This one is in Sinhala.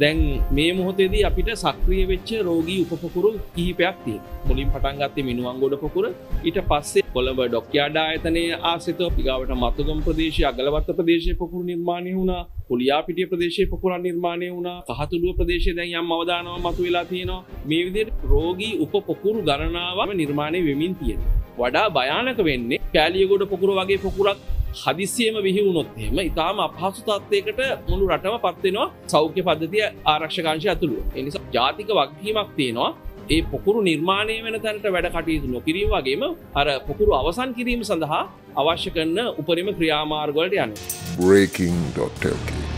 දැන් මේ මොහොතේදී අපිට සක්‍රිය වෙච්ච රෝගී උපපොකුරු කිහිපයක් තිය මුලින් පටන්ගත්තේ මිනුවන් ගොඩ පොකුර. ඊට පස්සේ කොළඹ ඩොක්්‍යයාඩා ඇතනය ආසිත පිගාවට මතුගම් ප්‍රදේශය අගලවත්ත ප්‍රදේශය පොකුරු නිර්මාණය වුණා. පුලියා පිටිය ප්‍රදේශය පොකුරන් නිර්මාණය වුණා. කහතුළුව ප්‍රදේශය දැන් යම් අවදානව මතු වෙලා තියෙනවා. මේ විදිහට රෝගී උපපොකුරු ගණනාවම නිර්මාණය වෙමින් තියෙන වඩා භයානක වෙන්නේ කෑලියගොඩ පොකුර වගේ පොකුරක් හදිසියම විහිවුණොත් එහෙම ඉතාම අපහසු තත්වයකට මුළු රටම පත්වෙනවා සෞඛ්‍ය පද්ධතිය ආරක්ෂකාංශය ඇතුළුව එනිසා ජාතික වගකීමක් තියෙනවා ඒ පොකුරු නිර්මාණය වෙන තැනට වැඩ කටයුතු නොකිරීම වගේම අර පොකුරු අවසන් කිරීම සඳහා අවශ්‍ය කරන උපරිම ක්‍රියාමාර්ගවලට යන්න. breaking.lk